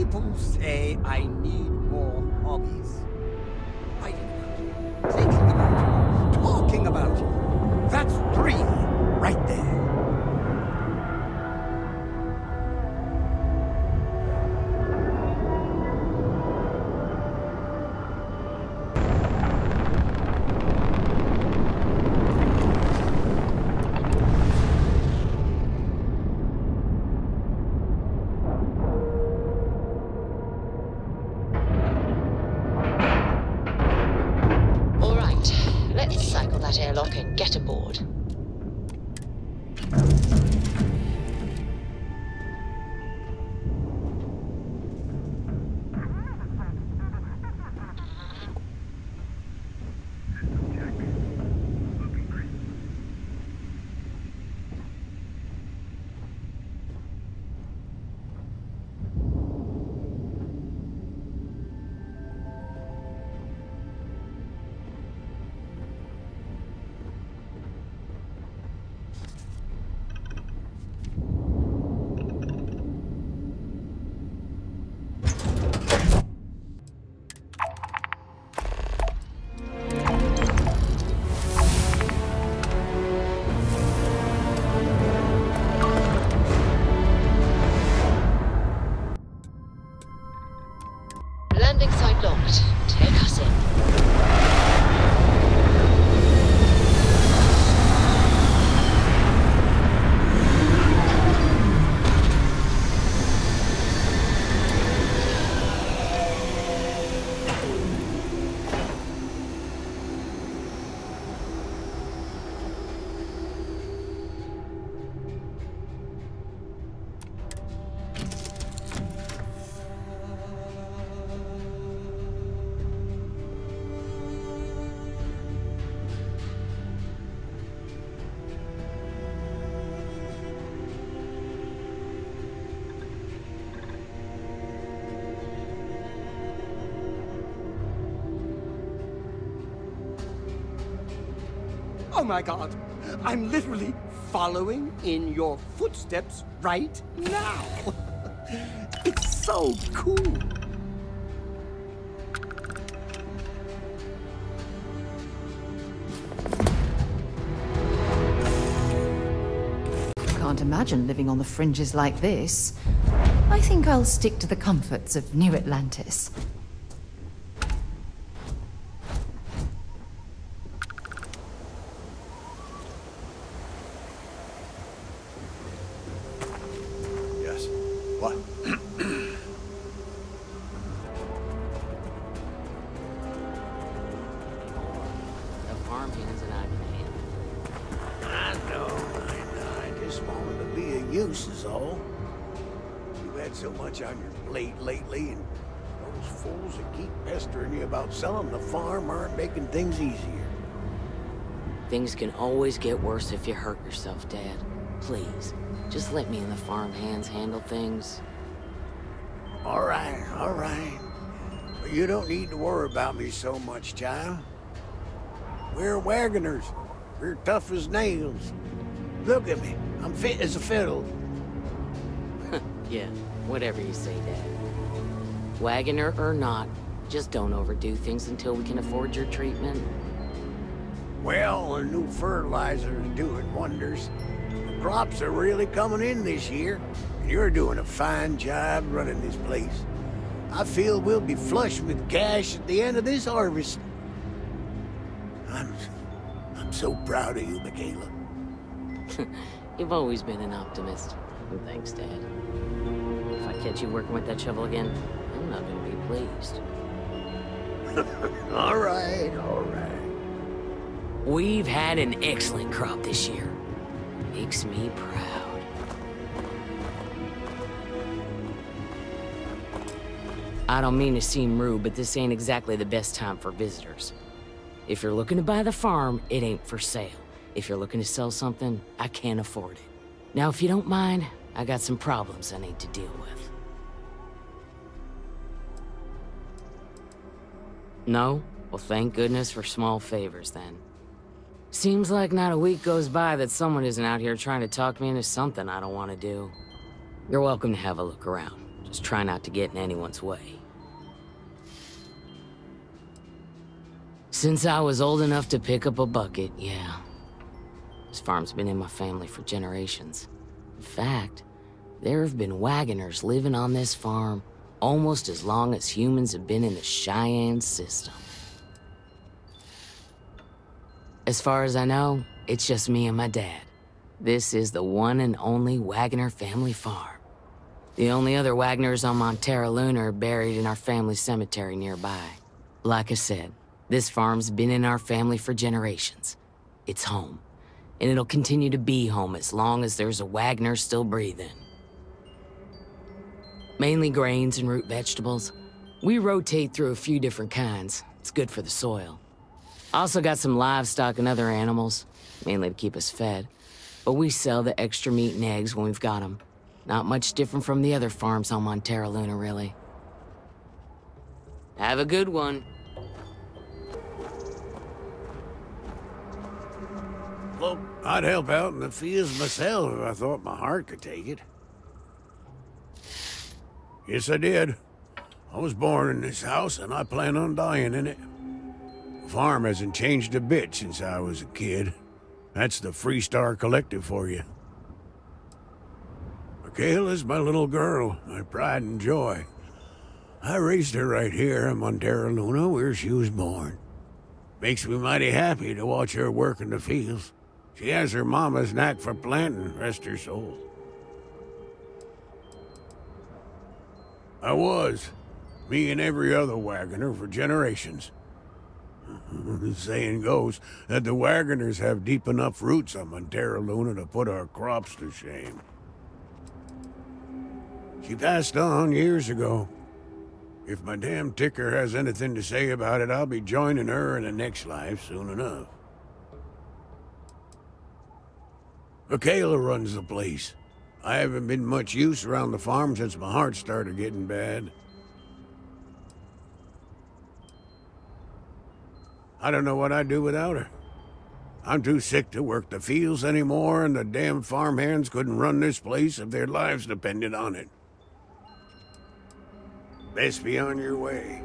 People say I need that airlock and get aboard. Oh my god, I'm literally following in your footsteps right now. it's so cool. Can't imagine living on the fringes like this. I think I'll stick to the comforts of New Atlantis. Farm aren't making things easier. Things can always get worse if you hurt yourself, Dad. Please, just let me and the farm hands handle things. All right, all right. But you don't need to worry about me so much, child. We're wagoners. We're tough as nails. Look at me. I'm fit as a fiddle. Yeah, whatever you say, Dad. Wagoner or not, just don't overdo things until we can afford your treatment. Well, the new fertilizer is doing wonders. The crops are really coming in this year. and You're doing a fine job running this place. I feel we'll be flush with cash at the end of this harvest. I'm, I'm so proud of you, Michaela. You've always been an optimist. And thanks, Dad. If I catch you working with that shovel again, I'm not gonna be pleased. All right, all right. We've had an excellent crop this year. Makes me proud. I don't mean to seem rude, but this ain't exactly the best time for visitors. If you're looking to buy the farm, it ain't for sale. If you're looking to sell something, I can't afford it. Now, if you don't mind, I got some problems I need to deal with. No? Well, thank goodness for small favors, then. Seems like not a week goes by that someone isn't out here trying to talk me into something I don't want to do. You're welcome to have a look around. Just try not to get in anyone's way. Since I was old enough to pick up a bucket, yeah. This farm's been in my family for generations. In fact, there have been Wagoners living on this farm almost as long as humans have been in the Cheyenne system. As far as I know, it's just me and my dad. This is the one and only Wagoner family farm. The only other Wagoners on Montara Luna are buried in our family cemetery nearby. Like I said, this farm's been in our family for generations. It's home. And it'll continue to be home as long as there's a Wagoner still breathing. Mainly grains and root vegetables. We rotate through a few different kinds. It's good for the soil. Also got some livestock and other animals, mainly to keep us fed. But we sell the extra meat and eggs when we've got them. Not much different from the other farms on Montara Luna, really. Have a good one. Well, I'd help out in the fields myself if I thought my heart could take it. Yes, I did. I was born in this house, and I plan on dying in it. The farm hasn't changed a bit since I was a kid. That's the Freestar Collective for you. Michaela's my little girl, my pride and joy. I raised her right here in Montara Luna, where she was born. Makes me mighty happy to watch her work in the fields. She has her mama's knack for planting, rest her soul. I was. Me and every other wagoner for generations. the saying goes that the wagoners have deep enough roots on Montara Luna to put our crops to shame. She passed on years ago. If my damn ticker has anything to say about it, I'll be joining her in the next life soon enough. Michaela runs the place. I haven't been much use around the farm since my heart started getting bad. I don't know what I'd do without her. I'm too sick to work the fields anymore, and the damn farmhands couldn't run this place if their lives depended on it. Best be on your way.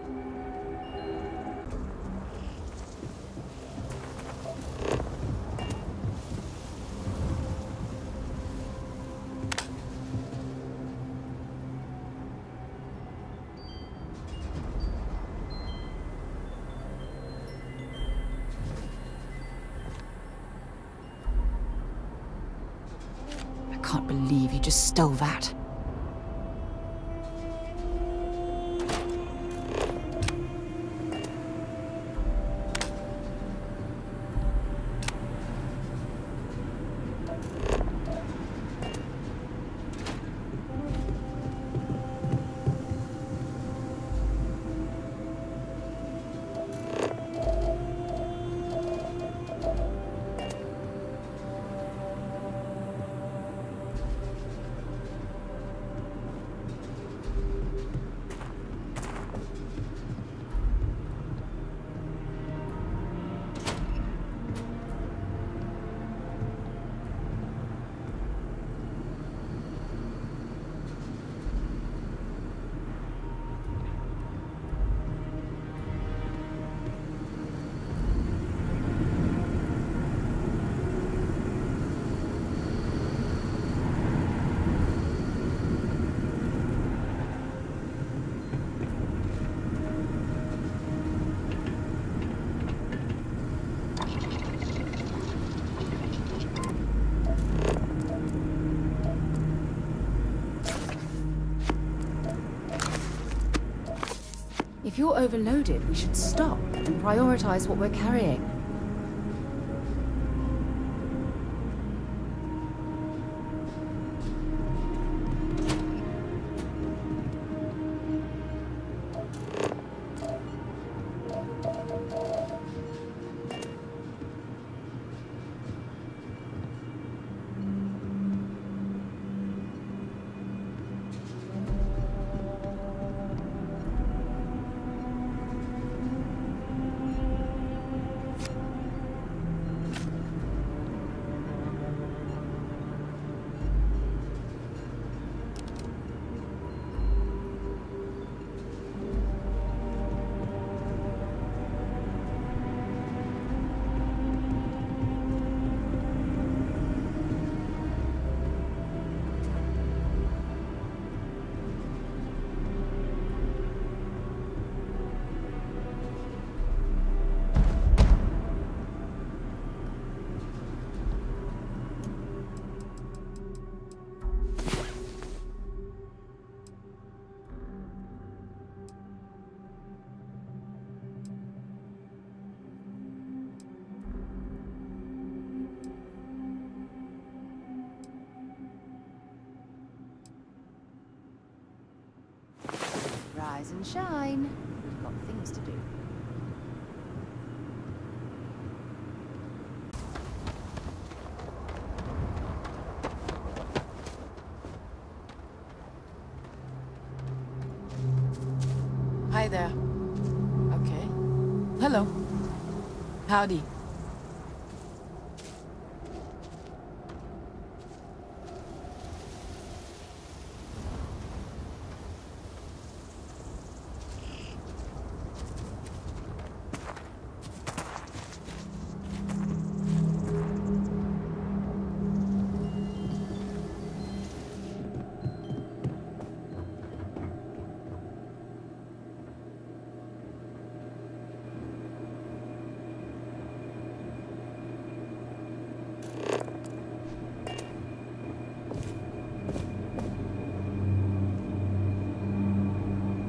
If you're overloaded, we should stop and prioritize what we're carrying. And shine. We've got things to do. Hi there. Okay. Hello. Howdy.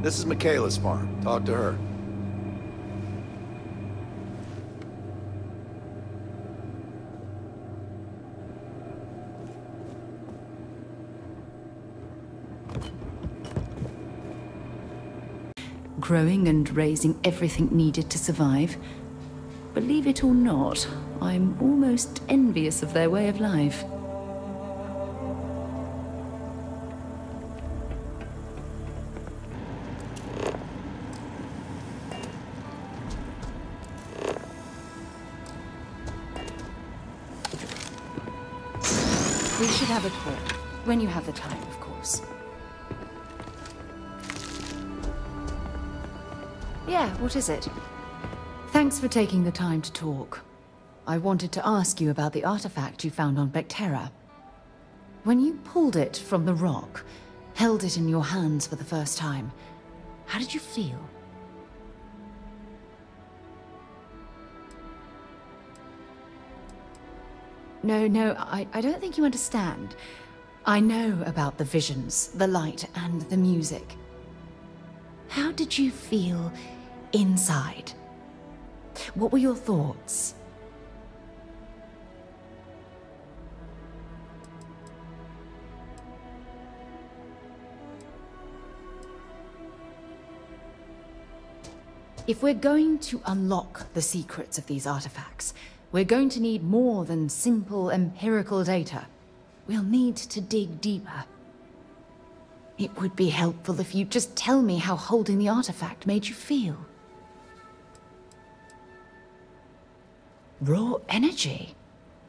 This is Michaela's farm. Talk to her. growing and raising everything needed to survive. Believe it or not, I'm almost envious of their way of life. Should have a talk. When you have the time, of course. Yeah, what is it? Thanks for taking the time to talk. I wanted to ask you about the artifact you found on Vectera. When you pulled it from the rock, held it in your hands for the first time, how did you feel? No, no, I, I don't think you understand. I know about the visions, the light, and the music. How did you feel inside? What were your thoughts? If we're going to unlock the secrets of these artifacts, we're going to need more than simple empirical data. We'll need to dig deeper. It would be helpful if you'd just tell me how holding the artifact made you feel. Raw energy?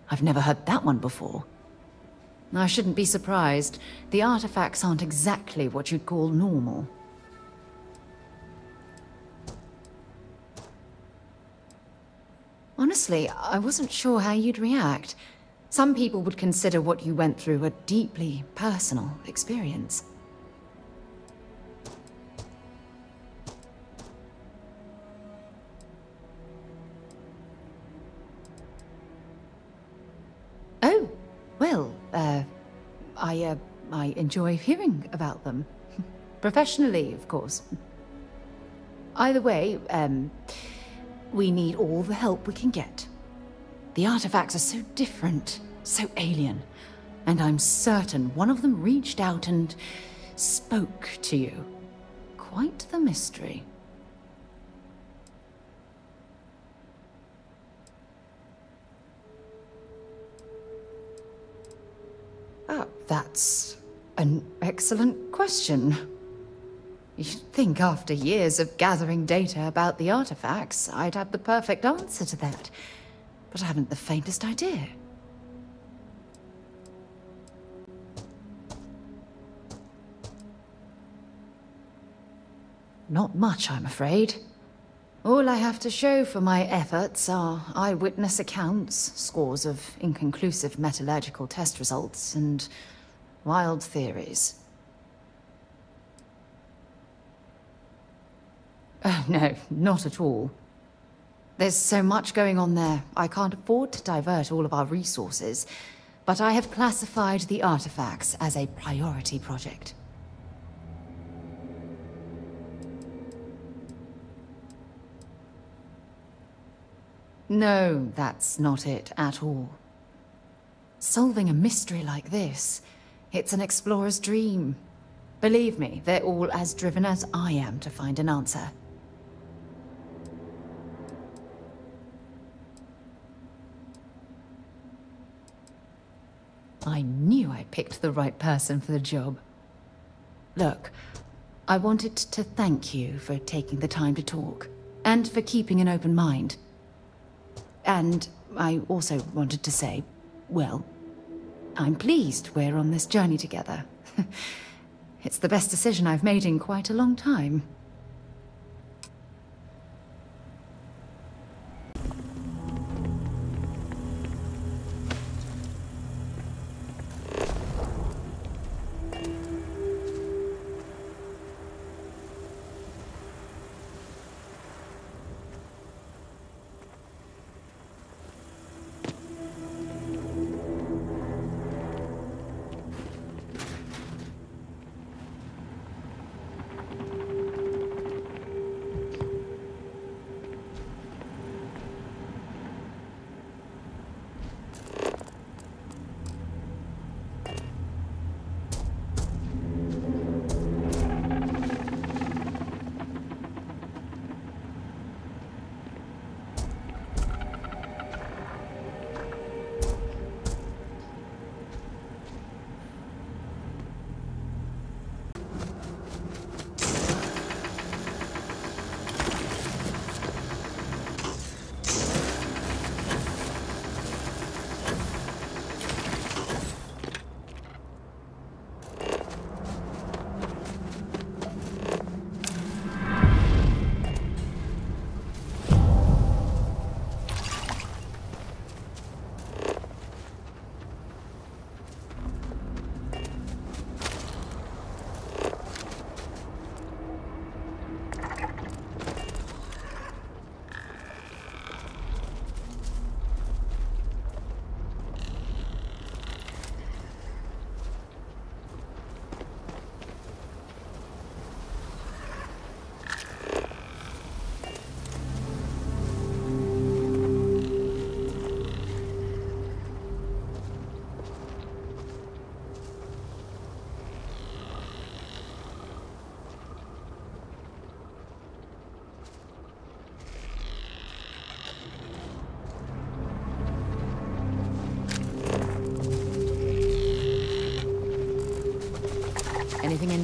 I've never heard that one before. I shouldn't be surprised. The artifacts aren't exactly what you'd call normal. Honestly, I wasn't sure how you'd react. Some people would consider what you went through a deeply personal experience. Oh, well, uh, I, uh, I enjoy hearing about them. Professionally, of course. Either way, um, we need all the help we can get. The artifacts are so different, so alien, and I'm certain one of them reached out and spoke to you. Quite the mystery. Oh, that's an excellent question. You'd think after years of gathering data about the artifacts, I'd have the perfect answer to that. But I haven't the faintest idea. Not much, I'm afraid. All I have to show for my efforts are eyewitness accounts, scores of inconclusive metallurgical test results, and wild theories. Oh, no, not at all. There's so much going on there, I can't afford to divert all of our resources, but I have classified the artifacts as a priority project. No, that's not it at all. Solving a mystery like this, it's an explorer's dream. Believe me, they're all as driven as I am to find an answer. I knew I picked the right person for the job. Look, I wanted to thank you for taking the time to talk, and for keeping an open mind. And I also wanted to say, well, I'm pleased we're on this journey together. it's the best decision I've made in quite a long time.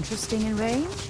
Interesting in range?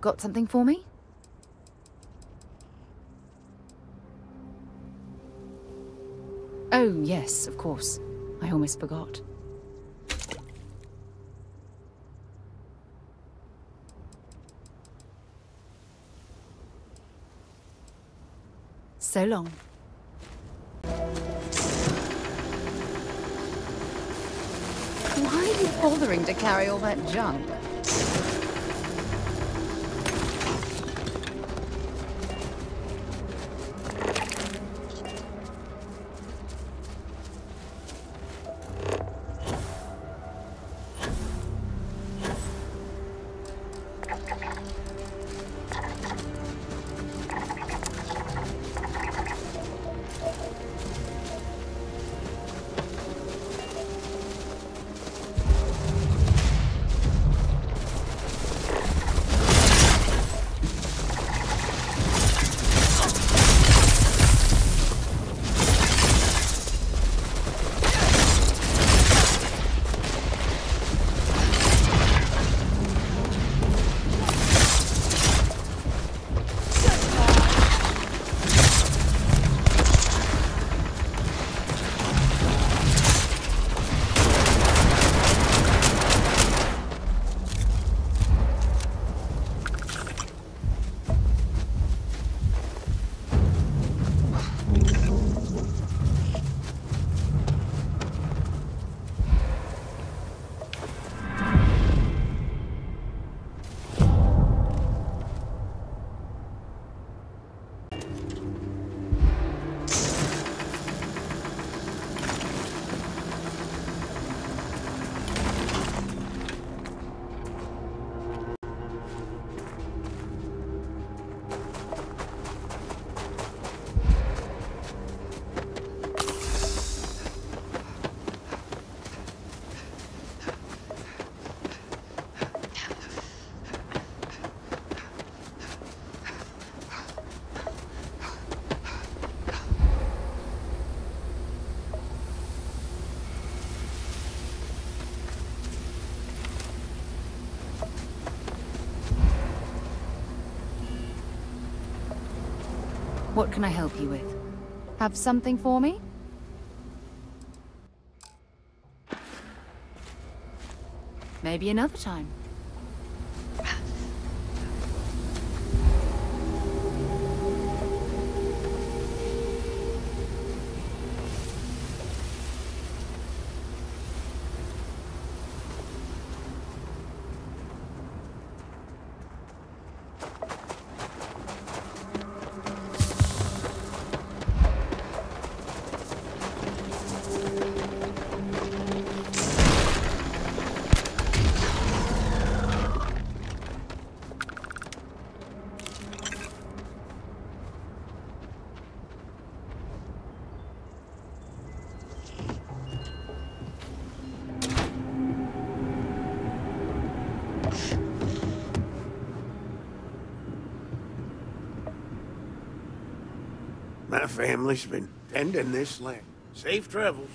Got something for me? Oh, yes, of course. I almost forgot. So long. Why are you bothering to carry all that junk? What can I help you with? Have something for me? Maybe another time. Family's been tending this land. Safe travels.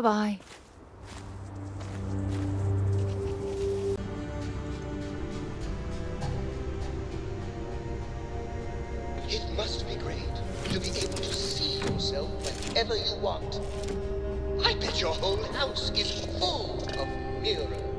Bye-bye. It must be great to be able to see yourself whenever you want. I bet your whole house is full of mirrors.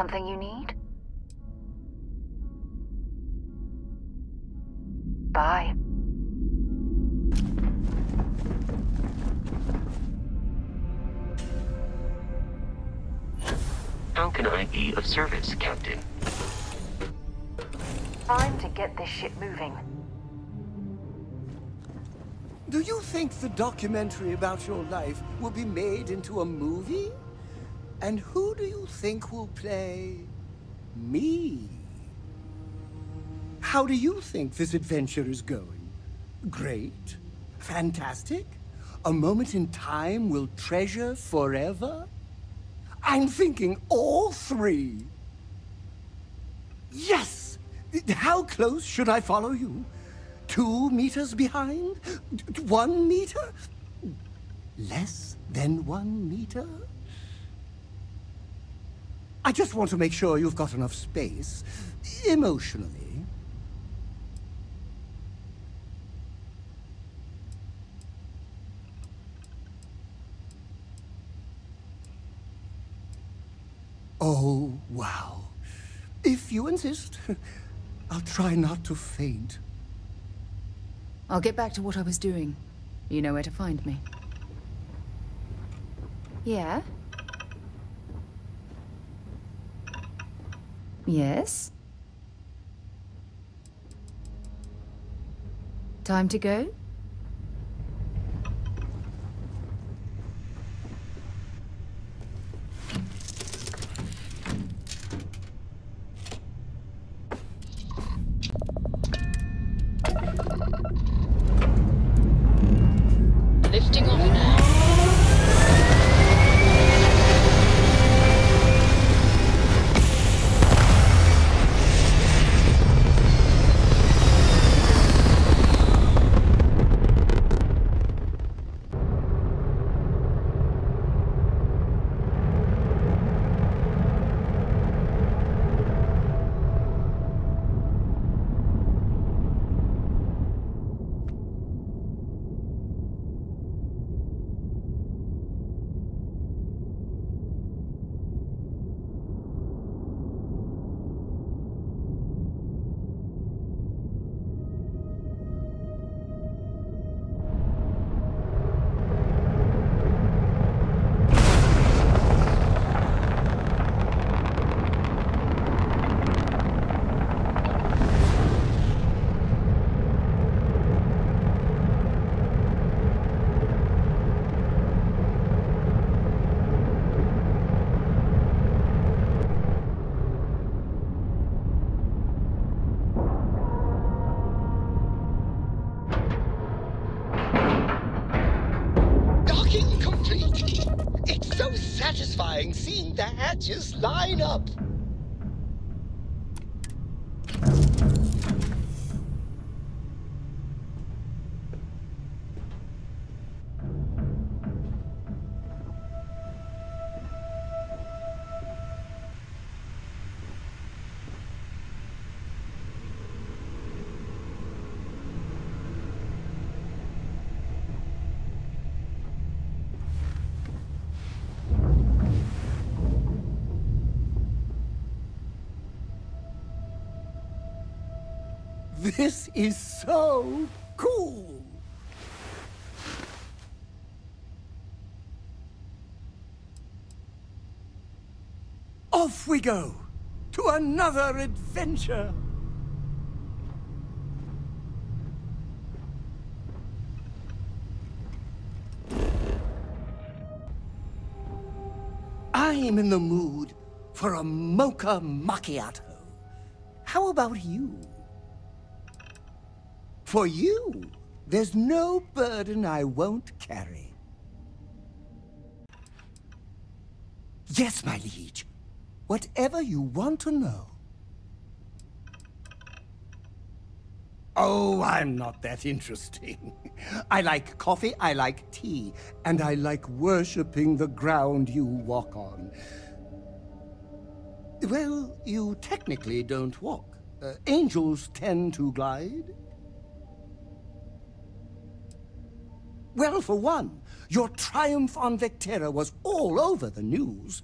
Something you need? Bye. How can I be of service, Captain? Time to get this ship moving. Do you think the documentary about your life will be made into a movie? And who do you think will play me? How do you think this adventure is going? Great? Fantastic? A moment in time we'll treasure forever? I'm thinking all three. Yes! How close should I follow you? Two meters behind? One meter? Less than one meter? I just want to make sure you've got enough space, emotionally. Oh, wow. If you insist, I'll try not to faint. I'll get back to what I was doing. You know where to find me. Yeah? Yes? Time to go? Hatches line up. This is so cool! Off we go! To another adventure! I'm in the mood for a mocha macchiato. How about you? For you, there's no burden I won't carry. Yes, my liege. Whatever you want to know. Oh, I'm not that interesting. I like coffee, I like tea, and I like worshipping the ground you walk on. Well, you technically don't walk. Uh, angels tend to glide. Well, for one, your triumph on Vectera was all over the news.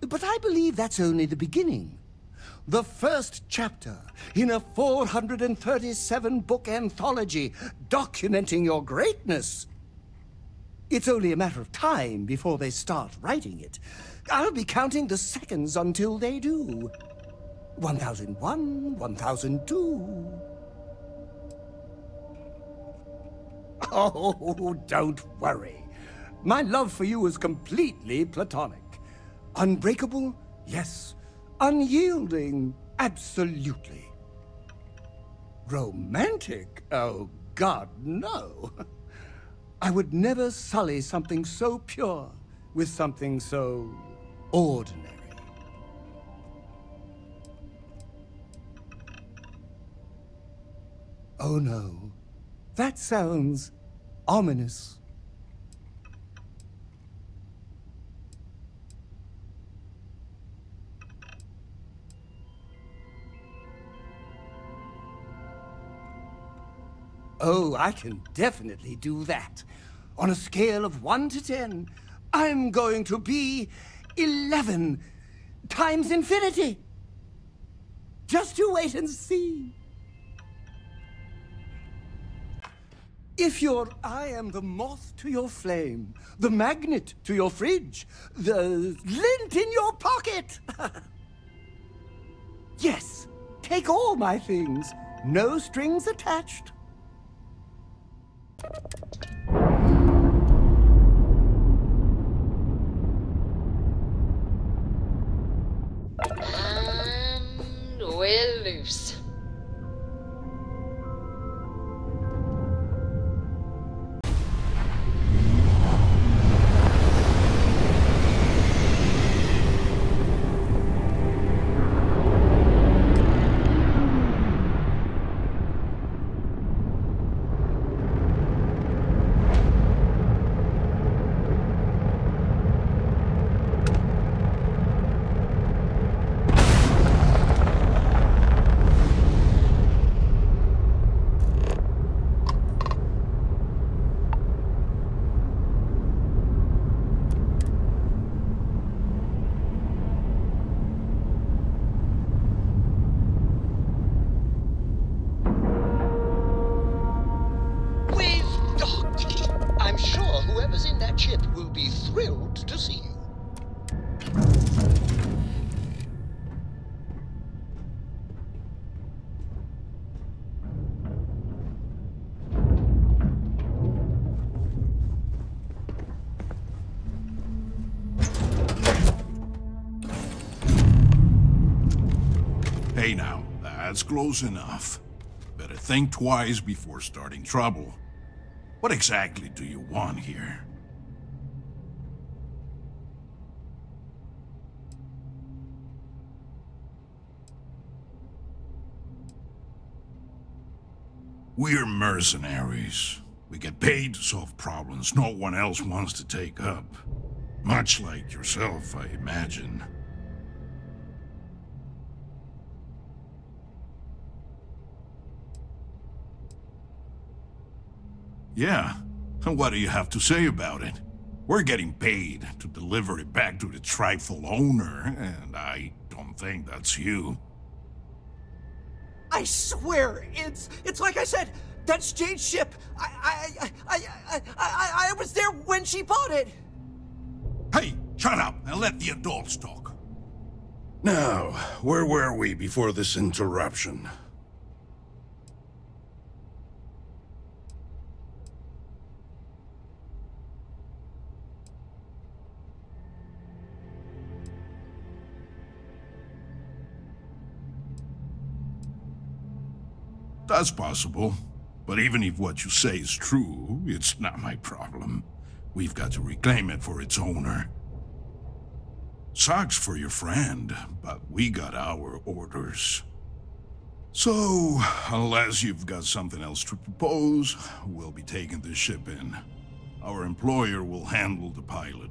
But I believe that's only the beginning. The first chapter in a 437 book anthology documenting your greatness. It's only a matter of time before they start writing it. I'll be counting the seconds until they do. 1001, 1002. Oh, don't worry. My love for you is completely platonic. Unbreakable? Yes. Unyielding? Absolutely. Romantic? Oh, God, no. I would never sully something so pure with something so ordinary. Oh no, that sounds ominous. Oh, I can definitely do that. On a scale of 1 to 10, I'm going to be 11 times infinity. Just you wait and see. If you're, I am the moth to your flame, the magnet to your fridge, the lint in your pocket. yes, take all my things, no strings attached. And we're loose. Close enough. Better think twice before starting trouble. What exactly do you want here? We're mercenaries. We get paid to solve problems no one else wants to take up. Much like yourself, I imagine. Yeah. And what do you have to say about it? We're getting paid to deliver it back to the trifle owner, and I don't think that's you. I swear, it's it's like I said. That's Jane's ship. I I I I I I, I was there when she bought it. Hey, shut up and let the adults talk. Now, where were we before this interruption? That's possible. But even if what you say is true, it's not my problem. We've got to reclaim it for its owner. Sucks for your friend, but we got our orders. So, unless you've got something else to propose, we'll be taking this ship in. Our employer will handle the pilot.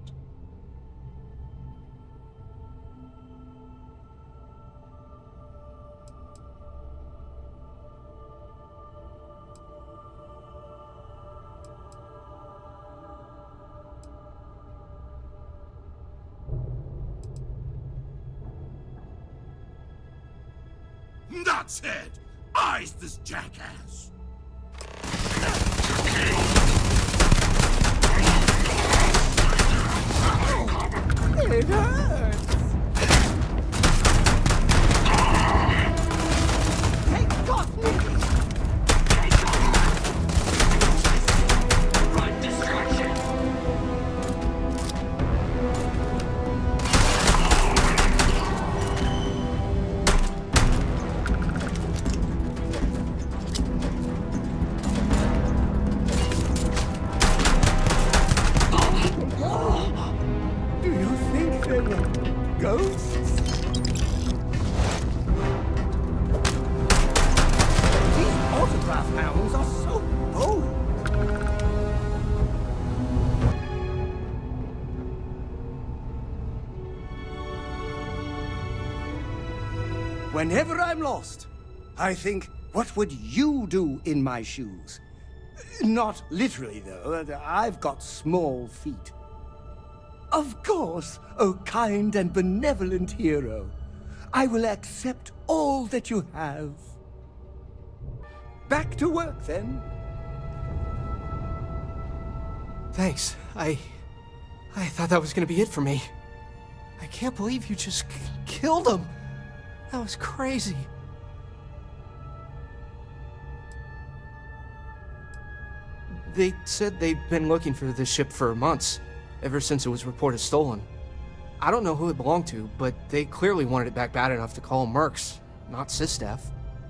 Whenever I'm lost, I think, what would you do in my shoes? Not literally, though. I've got small feet. Of course, O kind and benevolent hero. I will accept all that you have. Back to work, then. Thanks. I... I thought that was gonna be it for me. I can't believe you just killed him. That was crazy. They said they've been looking for this ship for months, ever since it was reported stolen. I don't know who it belonged to, but they clearly wanted it back bad enough to call Mercs, not SysDef.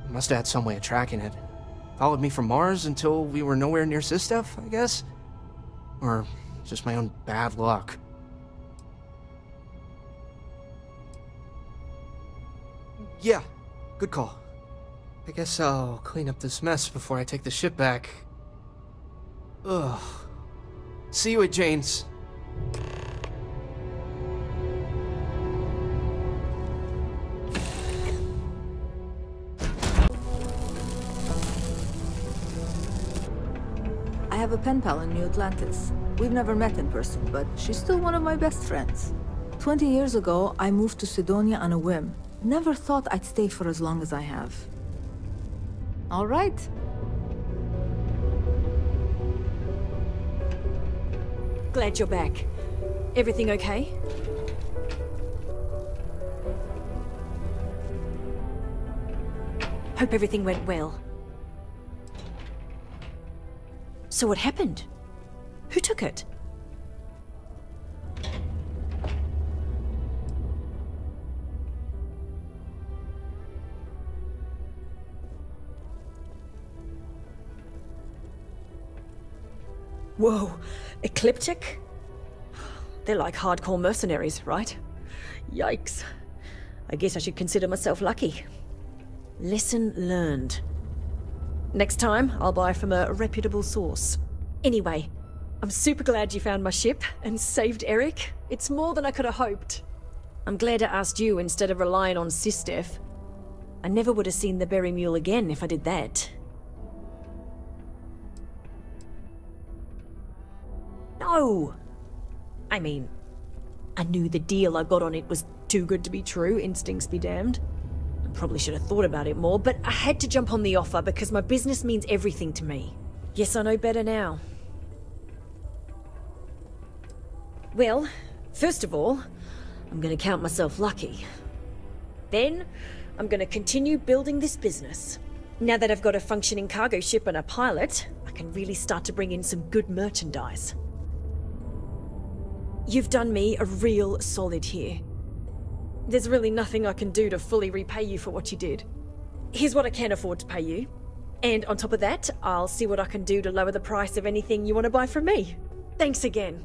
Must have had some way of tracking it. Followed me from Mars until we were nowhere near SysDef, I guess? Or just my own bad luck. Yeah, good call. I guess I'll clean up this mess before I take the ship back. Ugh. See you at Jane's. I have a pen pal in New Atlantis. We've never met in person, but she's still one of my best friends. Twenty years ago, I moved to Cydonia on a whim. Never thought I'd stay for as long as I have. All right. Glad you're back. Everything okay? Hope everything went well. So what happened? Who took it? Whoa, Ecliptic? They're like hardcore mercenaries, right? Yikes. I guess I should consider myself lucky. Lesson learned. Next time, I'll buy from a reputable source. Anyway, I'm super glad you found my ship and saved Eric. It's more than I could have hoped. I'm glad I asked you instead of relying on SysDef. I never would have seen the Berry Mule again if I did that. No! I mean, I knew the deal I got on it was too good to be true, instincts be damned. I probably should have thought about it more, but I had to jump on the offer because my business means everything to me. Yes, I know better now. Well, first of all, I'm gonna count myself lucky. Then, I'm gonna continue building this business. Now that I've got a functioning cargo ship and a pilot, I can really start to bring in some good merchandise. You've done me a real solid here. There's really nothing I can do to fully repay you for what you did. Here's what I can afford to pay you. And on top of that, I'll see what I can do to lower the price of anything you want to buy from me. Thanks again.